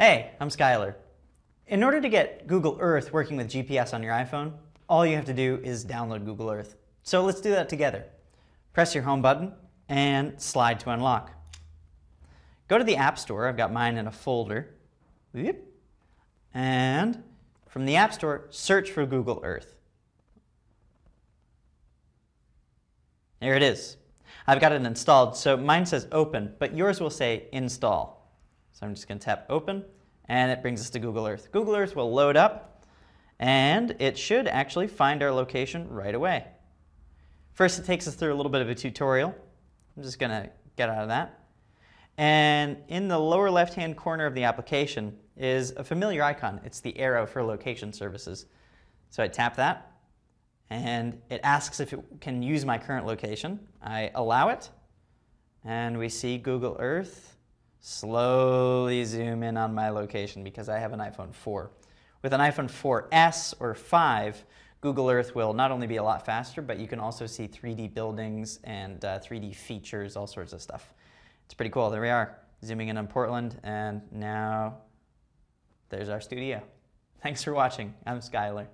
Hey, I'm Skylar. In order to get Google Earth working with GPS on your iPhone, all you have to do is download Google Earth. So let's do that together. Press your home button and slide to unlock. Go to the App Store. I've got mine in a folder. And from the App Store, search for Google Earth. There it is. I've got it installed, so mine says open, but yours will say install. So I'm just going to tap open, and it brings us to Google Earth. Google Earth will load up, and it should actually find our location right away. First, it takes us through a little bit of a tutorial. I'm just going to get out of that. And in the lower left-hand corner of the application is a familiar icon. It's the arrow for location services. So I tap that, and it asks if it can use my current location. I allow it, and we see Google Earth slowly zoom in on my location because I have an iPhone 4. With an iPhone 4S or 5, Google Earth will not only be a lot faster, but you can also see 3D buildings and uh, 3D features, all sorts of stuff. It's pretty cool. There we are, zooming in on Portland, and now there's our studio. Thanks for watching. I'm Skylar.